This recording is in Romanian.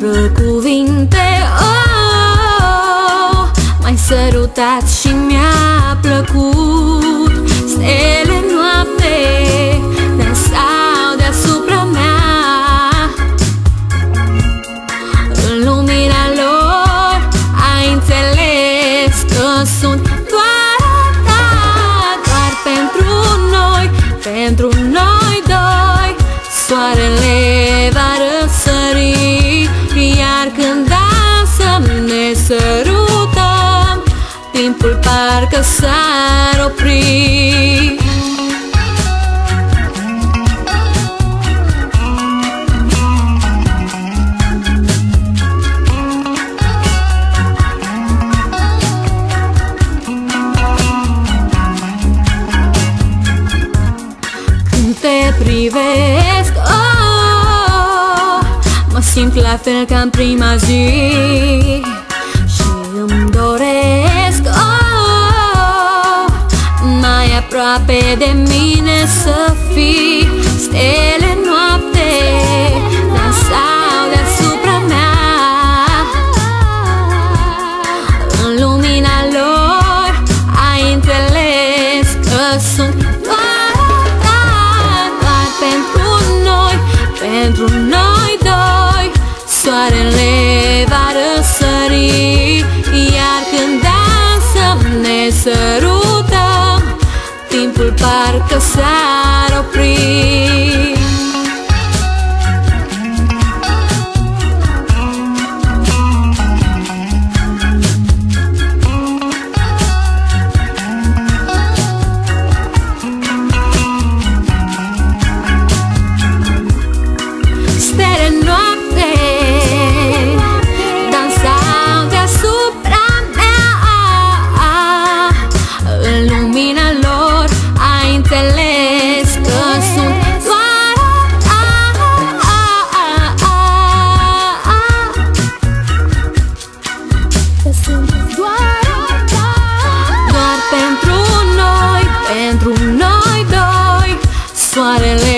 fără cuvinte. Mai M-ai sărutat și mi-a plăcut. Stele noapte ne stau deasupra mea. Lumina lor ai înțeles că sunt dansăm ne sărutăm Timpul parcă s-ar opri. Când te privesc oh, Mă simt la fel ca în prima zi. Și îmi doresc oh, Mai aproape de mine să fii Stele noapte Dansau deasupra mea. În lumina lor ai înțeles că sunt doar a ta Doar pentru noi, pentru noi dansăm ne sărutăm Timpul parcă s-ar opri Că sunt doar a ta Doar pentru noi, pentru noi doi. Soarele